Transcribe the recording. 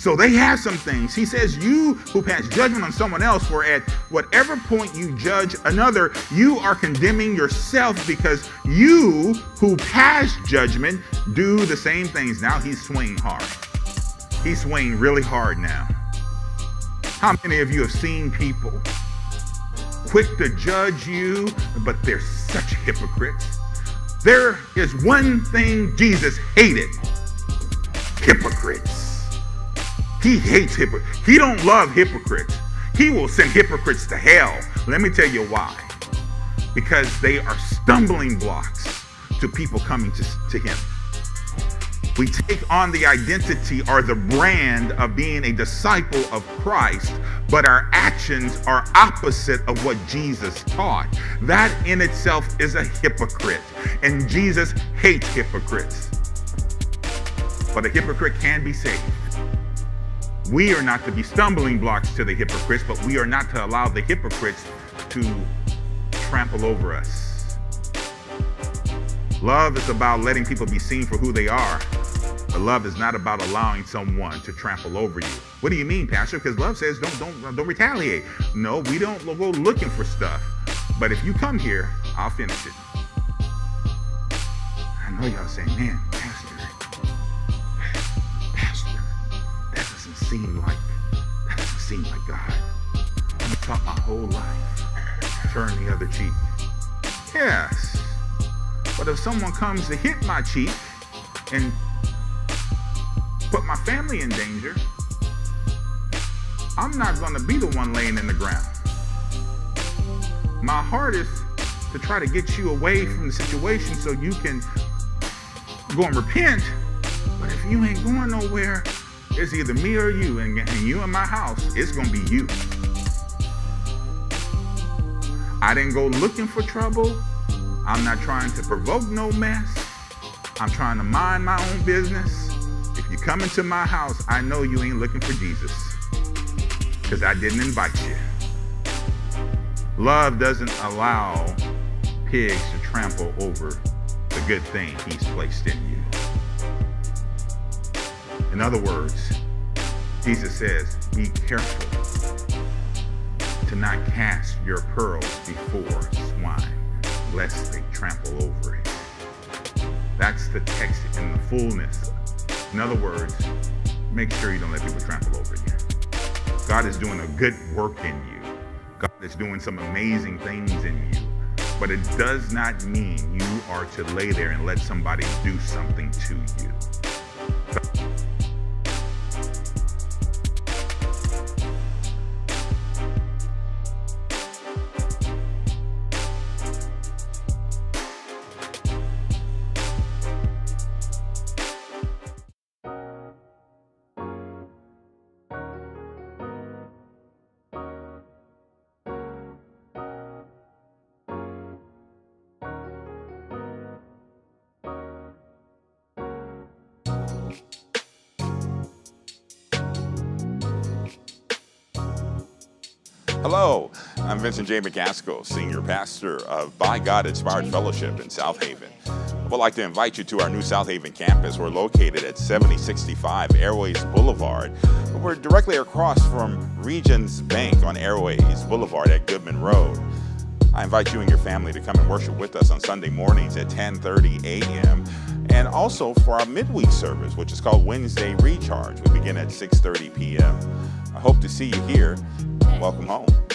So they have some things. He says, You who pass judgment on someone else, for at whatever point you judge another, you are condemning yourself because you who pass judgment do the same things. Now he's swinging hard. He's swinging really hard now. How many of you have seen people quick to judge you, but they're such hypocrites? There is one thing Jesus hated hypocrites. He hates hypocrites. He don't love hypocrites. He will send hypocrites to hell. Let me tell you why. Because they are stumbling blocks to people coming to, to him. We take on the identity or the brand of being a disciple of Christ, but our actions are opposite of what Jesus taught. That in itself is a hypocrite. And Jesus hates hypocrites. But a hypocrite can be saved. We are not to be stumbling blocks to the hypocrites, but we are not to allow the hypocrites to trample over us. Love is about letting people be seen for who they are. But love is not about allowing someone to trample over you. What do you mean, Pastor? Because love says don't don't don't retaliate. No, we don't go looking for stuff. But if you come here, I'll finish it. I know y'all saying, man, seem like seem like God. I've taught my whole life. Turn the other cheek. Yes. But if someone comes to hit my cheek and put my family in danger, I'm not going to be the one laying in the ground. My heart is to try to get you away from the situation so you can go and repent. But if you ain't going nowhere, it's either me or you, and, and you in my house, it's gonna be you. I didn't go looking for trouble. I'm not trying to provoke no mess. I'm trying to mind my own business. If you come into my house, I know you ain't looking for Jesus because I didn't invite you. Love doesn't allow pigs to trample over the good thing he's placed in you. In other words, Jesus says, be careful to not cast your pearls before swine, lest they trample over it. That's the text in the fullness. In other words, make sure you don't let people trample over you. God is doing a good work in you. God is doing some amazing things in you. But it does not mean you are to lay there and let somebody do something to you. Hello, I'm Vincent J. McCaskill, Senior Pastor of By God Inspired Fellowship in Southaven. I would like to invite you to our new Southaven campus. We're located at 7065 Airways Boulevard. We're directly across from Regions Bank on Airways Boulevard at Goodman Road. I invite you and your family to come and worship with us on Sunday mornings at 10:30 a.m. and also for our midweek service, which is called Wednesday Recharge. We begin at 6:30 p.m. I hope to see you here welcome home.